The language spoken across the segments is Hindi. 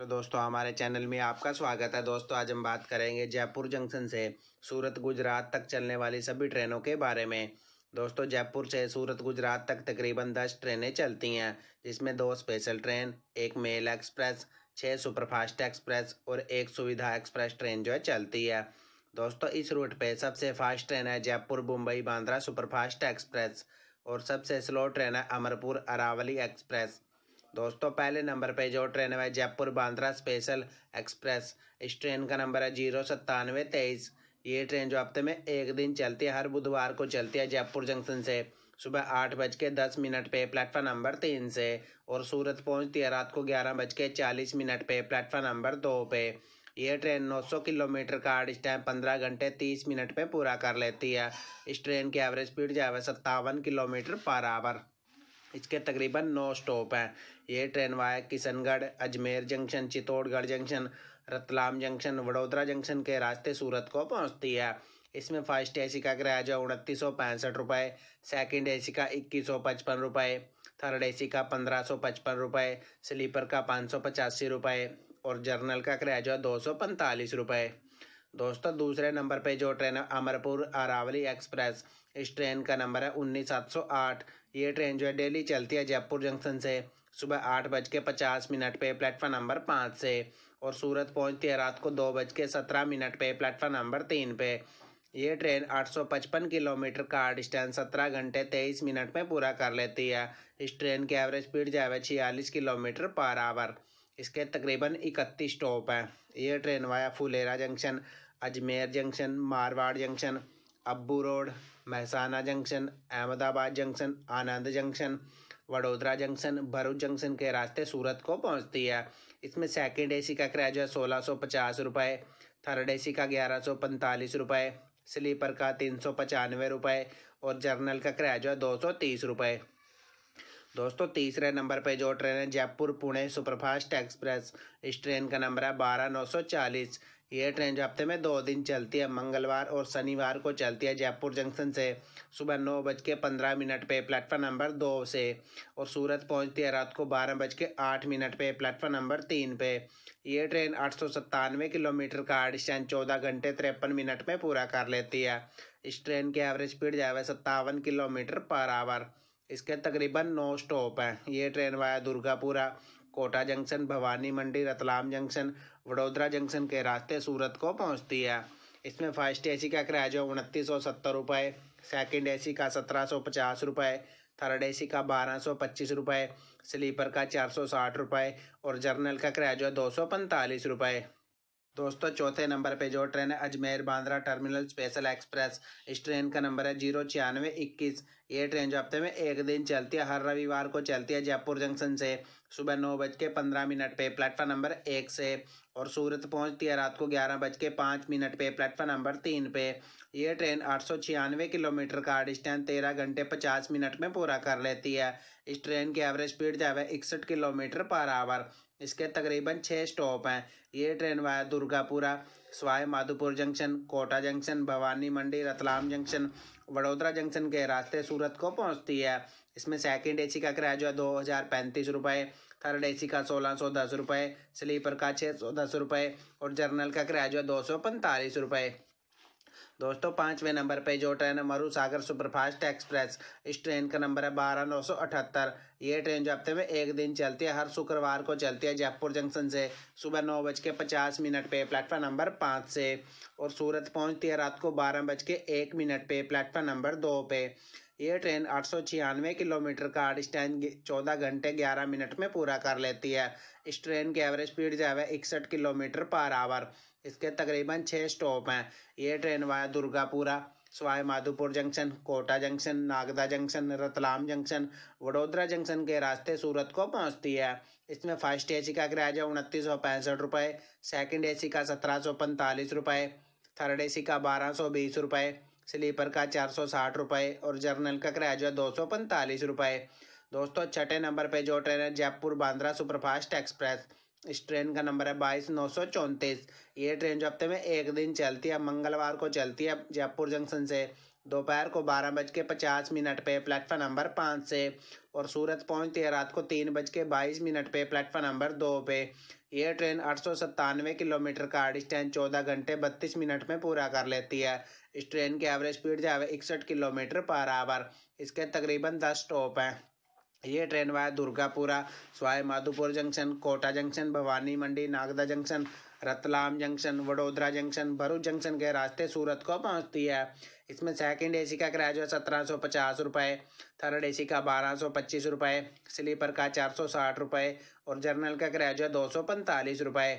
तो दोस्तों, हमारे चैनल में आपका स्वागत है। दोस्तों, आज हम बात करेंगे जयपुर जंक्शन से सूरत, गुजरात तक चलने वाली सभी ट्रेनों के बारे में। दोस्तों, जयपुर से सूरत, गुजरात तक तकरीबन दस ट्रेनें चलती हैं, जिसमें दो स्पेशल ट्रेन, एक मेल एक्सप्रेस छः सुपरफास्ट एक्सप्रेस और एक सुविधा एक्सप्रेस ट्रेन जो है चलती है। दोस्तों, इस रूट पे सबसे फास्ट ट्रेन है जयपुर मुंबई बांद्रा सुपरफास्ट एक्सप्रेस और सबसे स्लो ट्रेन है अमरपुर अरावली एक्सप्रेस। दोस्तों, पहले नंबर पे जो ट्रेन है जयपुर बांद्रा स्पेशल एक्सप्रेस। इस ट्रेन का नंबर है ज़ीरो सत्तानवे तेईस। ये ट्रेन जो हफ़्ते में एक दिन चलती है, हर बुधवार को चलती है जयपुर जंक्शन से। सुबह आठ बज के दस मिनट पे प्लेटफॉर्म नंबर तीन से और सूरत पहुँचती है रात को ग्यारह बज के चालीस मिनट पे प्लेटफॉर्म नंबर दो पे। यह ट्रेन 900 किलोमीटर का आठ टाइम पंद्रह घंटे तीस मिनट पे पूरा कर लेती है। इस ट्रेन की एवरेज स्पीड जो है सत्तावन किलोमीटर पर आवर। इसके तकरीबन नौ स्टॉप हैं। ये train via Kishangarh, Ajmer junction, Chittorgarh junction, Ratlam junction, Vadodara junction के रास्ते सूरत को पहुँचती है। इसमें फ़र्स्ट ए सी का किराया जो उनतीस सौ पैंसठ रुपये सेकेंड ए सी का इक्कीस सौ पचपन रुपये थर्ड ए सी का पंद्रह सौ पचपन रुपये स्लीपर का पाँच सौ पचासी रुपये और जर्नल का किराया जो है दो सौ पैंतालीस रुपये दोस्तों, दूसरे नंबर पे जो ट्रेन है अमरपुर अरावली एक्सप्रेस इस ट्रेन का नंबर है उन्नीस सात सौ आठ। ये ट्रेन जो है डेली चलती है जयपुर जंक्शन से। सुबह आठ बज के पचास मिनट पे प्लेटफॉर्म नंबर पाँच से। और सूरत पहुँचती है रात को दो बज के सत्रह मिनट पे प्लेटफॉर्म नंबर तीन पे। ये ट्रेन 855 किलोमीटर का डिस्टेंस सत्रह घंटे तेईस मिनट में पूरा कर लेती है। इस ट्रेन की एवरेज स्पीड जो है छियालीस किलोमीटर पर आवर। इसके तकरीबन इकतीस स्टॉप हैं। ये train via Phulera junction, Ajmer junction, Marwar junction Abu Road Mehsana junction Ahmedabad junction Anand junction Vadodara junction Bharuch junction के रास्ते सूरत को पहुँचती है। इसमें सेकंड एसी का किराया जो है सोलह सौ पचास रुपये थर्ड एसी का ग्यारह सौ पैंतालीस रुपये स्लीपर का तीन सौ पचानवे रुपये और जर्नल का किराया जो है दो सौ तीस रुपये दोस्तों, तीसरे नंबर पे जो ट्रेन है, जयपुर पुणे सुपरफास्ट एक्सप्रेस। इस ट्रेन का नंबर है बारह नौ सौ चालीस। ये ट्रेन जो हफ़्ते में दो दिन चलती है, मंगलवार और शनिवार को चलती है जयपुर जंक्शन से। सुबह नौ बज के पंद्रह मिनट पे प्लेटफॉर्म नंबर दो से और सूरत पहुँचती है रात को बारह बज के आठ मिनट पे प्लेटफॉर्म नंबर तीन पे। ये ट्रेन आठ सौ सत्तानवे किलोमीटर का डिस्टेंस चौदह घंटे तिरपन मिनट में पूरा कर लेती है। इस ट्रेन की एवरेज स्पीड जो है सत्तावन किलोमीटर पर आवर। इसके तकरीबन नौ स्टॉप हैं। ये train via Durgapura, Kota junction, Bhawani Mandi, Ratlam junction, Vadodara junction के रास्ते सूरत को पहुँचती है। इसमें फ़र्स्ट एसी का किराया जो उनतीस सौ सत्तर रुपये सेकेंड ए का सत्रह सौ पचास रुपये थर्ड एसी का बारह सौ पच्चीस रुपये स्लीपर का चार सौ साठ रुपये और जर्नल का किराया जो है दो सौ पैंतालीस रुपये दोस्तों, चौथे नंबर पे जो ट्रेन है, Ajmer Bandra terminal special express. इस ट्रेन का नंबर है ज़ीरो छियानवे इक्कीस। ये ट्रेन जो हफ़्ते में एक दिन चलती है, हर रविवार को चलती है जयपुर जंक्शन से। सुबह नौ बज के पंद्रह मिनट पे प्लेटफॉर्म नंबर एक से और सूरत पहुँचती है रात को ग्यारह बज के पाँच मिनट पे प्लेटफॉर्म नंबर तीन पे। ये ट्रेन आठ सौ छियानवे किलोमीटर का डिस्टेंस तेरह घंटे पचास मिनट में पूरा कर लेती है। इस ट्रेन की एवरेज स्पीड जो है इकसठ किलोमीटर पर आवर। इसके तकरीबन छः स्टॉप हैं। ये train via Durgapura, Sawai Madhopur junction Kota junction Bhawani Mandi, Ratlam junction Vadodara junction के रास्ते सूरत को पहुँचती है। इसमें सेकंड एसी का किराया जो है दो हज़ार पैंतीस रुपये थर्ड एसी का सोलह सौ दस रुपये स्लीपर का छः सौ दस रुपये और जर्नल का किराया जो है दो सौ पैंतालीस रुपये दोस्तों, पाँचवें नंबर पे जो ट्रेन है मरु सागर सुपरफास्ट एक्सप्रेस। इस ट्रेन का नंबर है बारह नौ सौ अठहत्तर। ये ट्रेन जो हफ़्ते में एक दिन चलती है, हर शुक्रवार को चलती है जयपुर जंक्शन से। सुबह नौ बज के पचास मिनट पे प्लेटफॉर्म नंबर पाँच से। और सूरत पहुँचती है रात को बारह बज के एक मिनट पे प्लेटफॉर्म नंबर दो पे। ये ट्रेन आठ सौ छियानवे किलोमीटर का डिस्टेंस चौदह घंटे ग्यारह मिनट में पूरा कर लेती है। इस ट्रेन की एवरेज स्पीड जो है इकसठ किलोमीटर पर आवर। इसके तकरीबन छः स्टॉप हैं। ये train via Durgapura Sawai Madhopur junction, Kota junction, Nagda junction, Ratlam junction, Vadodara junction के रास्ते सूरत को पहुँचती है। इसमें फ़र्स्ट एसी का किराया जो उनतीस सौ पैंसठ रुपये सेकेंड ए का सत्रह सौ पैंतालीस रुपये थर्ड एसी का बारह सौ बीस रुपये स्लीपर का चार सौ साठ रुपये और जर्नल का किराया जो है दो सौ पैंतालीस रुपये दोस्तों, छठे नंबर पे जो ट्रेन है, जयपुर बांद्रा सुपरफास्ट एक्सप्रेस। इस ट्रेन का नंबर है बाईस, नौ सौ चौंतीस। ये ट्रेन जो हफ़्ते में एक दिन चलती है, मंगलवार को चलती है जयपुर जंक्शन से। दोपहर को बारह बज के पचास मिनट पे प्लेटफॉर्म नंबर पाँच से और सूरत पहुँचती है रात को तीन बज के बाईस मिनट पे प्लेटफॉर्म नंबर दो पे। यह ट्रेन आठ सौ सत्तानवे किलोमीटर का डिस्टेंस चौदह घंटे बत्तीस मिनट में पूरा कर लेती है। इस ट्रेन की एवरेज स्पीड जो है इकसठ किलोमीटर पर आवर। इसके तकरीबन दस स्टॉप हैं। ये train via Durgapura Sawai Madhopur junction, Kota junction, Bhawani Mandi, Nagda junction Ratlam junction, Vadodara junction, Bharuch junction के रास्ते सूरत को पहुँचती है। इसमें सेकंड एसी का किराया जो है सत्रह सौ पचास रुपये थर्ड एसी का बारह सौ पच्चीस रुपये स्लीपर का चार सौ साठ रुपये और जर्नल का किराया जो है दो सौ पैंतालीस रुपये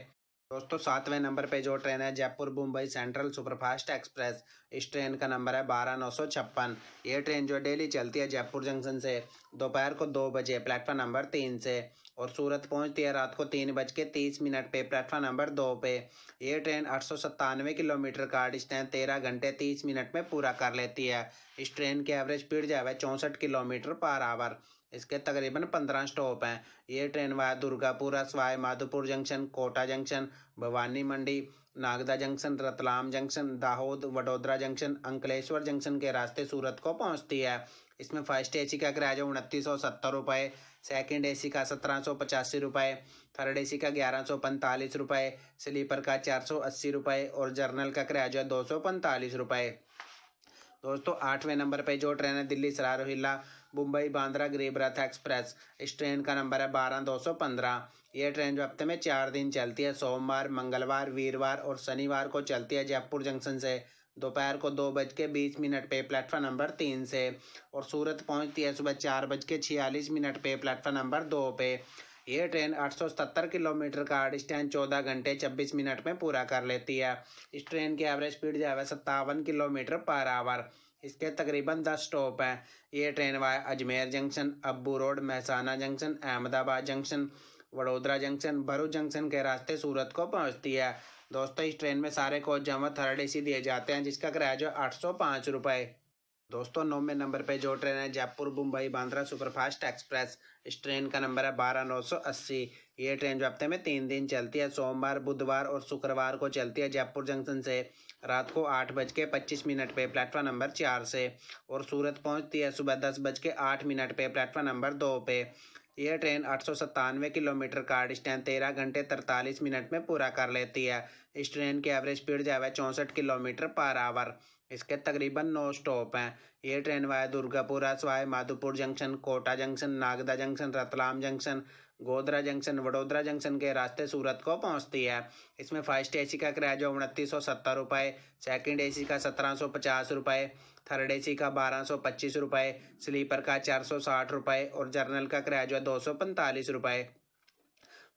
दोस्तों, सातवें नंबर पे जो ट्रेन है, Jaipur Mumbai Central superfast express. इस ट्रेन का नंबर है बारह नौ सौ छप्पन। ये ट्रेन जो डेली चलती है जयपुर जंक्शन से, दोपहर को दो बजे, प्लेटफॉर्म नंबर तीन से, और सूरत पहुँचती है रात को तीन बज के तीस मिनट पे, प्लेटफॉर्म नंबर दो पे। ये ट्रेन आठ सौ सत्तानवे किलोमीटर का डिस्टेंस तेरह घंटे तीस मिनट में पूरा कर लेती है। इस ट्रेन की एवरेज स्पीड जो है चौंसठ किलोमीटर पर आवर। इसके तकरीबन पंद्रह स्टॉप हैं। ये train via Durgapura, Sawai Madhopur junction, Kota junction, Bhawani Mandi, Nagda junction, Ratlam junction, Dahod, Vadodara junction, Ankleshwar junction के रास्ते सूरत को पहुँचती है। इसमें फ़र्स्ट एसी का किराया उनतीस सौ सत्तर रुपये सेकेंड ए का सत्रह सौ पचासी रुपये थर्ड एसी का ग्यारह सौ पैंतालीस रुपये स्लीपर का चार सौ अस्सी रुपये और जर्नल का किराया जो है दो सौ पैंतालीस रुपये दोस्तों, आठवें नंबर पर जो ट्रेन है दिल्ली सराय रोहिल्ला मुंबई बांद्रा गरीब रथ एक्सप्रेस। इस ट्रेन का नंबर है बारह दो सौ पंद्रह। ये ट्रेन जो हफ़्ते में चार दिन चलती है, सोमवार, मंगलवार, वीरवार और शनिवार को चलती है जयपुर जंक्शन से। दोपहर को दो बज के बीस मिनट पे प्लेटफॉर्म नंबर तीन से और सूरत पहुँचती है सुबह चार बज के छियालीस मिनट पे प्लेटफॉर्म नंबर दो पे। ये ट्रेन आठ सौ सत्तर किलोमीटर का डिस्टेंस चौदह घंटे छब्बीस मिनट में पूरा कर लेती है। इस ट्रेन की एवरेज स्पीड जो है सत्तावन किलोमीटर पर आवर। इसके तकरीबन दस स्टॉप हैं। ये train via Ajmer junction Abu Road Mehsana junction Ahmedabad junction Vadodara junction Bharuch junction के रास्ते सूरत को पहुँचती है। दोस्तों, इस ट्रेन में सारे कोच जमा थर्ड एसी दिए जाते हैं, जिसका किराया जो आठ सौ पाँच रुपये दोस्तों नौवें नंबर पे जो ट्रेन है जयपुर, मुंबई, बांद्रा, सुपरफास्ट एक्सप्रेस। इस ट्रेन का नंबर है बारह नौ सौ अस्सी। ये ट्रेन जो हफ़्ते में तीन दिन चलती है, सोमवार, बुधवार और शुक्रवार को चलती है जयपुर जंक्शन से। रात को आठ बज के पच्चीस मिनट पे प्लेटफॉर्म नंबर चार से और सूरत पहुँचती है सुबह दस बज के आठ मिनट पे प्लेटफॉर्म नंबर दो पे। यह ट्रेन आठ सौ सत्तानवे किलोमीटर का डिस्टेंस तेरह घंटे तरतालीस मिनट में पूरा कर लेती है। इस ट्रेन की एवरेज स्पीड जो है चौंसठ किलोमीटर पर आवर। इसके तकरीबन नौ स्टॉप हैं। ये train via Durgapura, Sawai Madhopur junction Kota junction Nagda junction Ratlam junction Godhra junction Vadodara junction के रास्ते सूरत को पहुँचती है। इसमें फ़र्स्ट एसी का किराया जो उनतीस सौ सत्तर रुपये सेकेंड ए का सत्रह सौ पचास रुपये थर्ड एसी का बारह सौ पच्चीस रुपये स्लीपर का चार सौ साठ रुपये और जर्नल का किराया जो है दो सौ पैंतालीस रुपये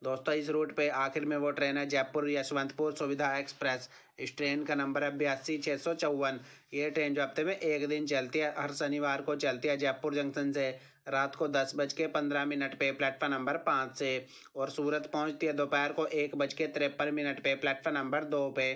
दोस्तों, इस रूट पे आखिर में वो ट्रेन है, जयपुर यशवंतपुर सुविधा एक्सप्रेस इस ट्रेन का नंबर है बयासी छः सौ चौवन। ये ट्रेन जो हफ़्ते में एक दिन चलती है, हर शनिवार को चलती है जयपुर जंक्शन से। रात को दस बज के पंद्रह मिनट पे प्लेटफॉर्म नंबर पाँच से। और सूरत पहुँचती है दोपहर को एक बज के तिरपन मिनट पे प्लेटफॉर्म नंबर दो पे।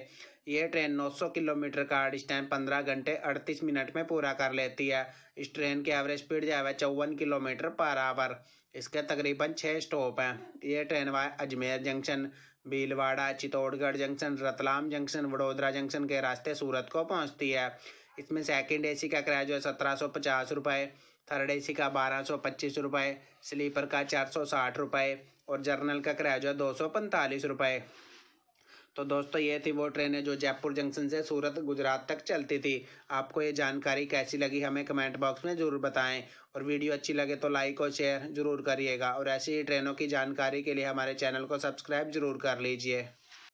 ये ट्रेन 900 किलोमीटर का डिस्टेंस पंद्रह घंटे अड़तीस मिनट में पूरा कर लेती है। इस ट्रेन की एवरेज स्पीड जो है चौवन किलोमीटर पर आवर इसके तकरीबन छः स्टॉप हैं। ये train via Ajmer junction Bhilwara, Chittorgarh junction Ratlam junction Vadodara junction के रास्ते सूरत को पहुँचती है। इसमें सेकंड एसी का किराया जो है सत्रह सौ पचास थर्ड एसी का बारह सौ पच्चीस स्लीपर का चार सौ साठ और जर्नल का किराया जो है दो सौ पैंतालीस रुपये तो दोस्तों, ये थी वो ट्रेनें जो जयपुर जंक्शन से सूरत, गुजरात तक चलती थी। आपको ये जानकारी कैसी लगी हमें कमेंट बॉक्स में ज़रूर बताएँ। और वीडियो अच्छी लगे तो लाइक और शेयर ज़रूर करिएगा। और ऐसी ही ट्रेनों की जानकारी के लिए हमारे चैनल को सब्सक्राइब ज़रूर कर लीजिए।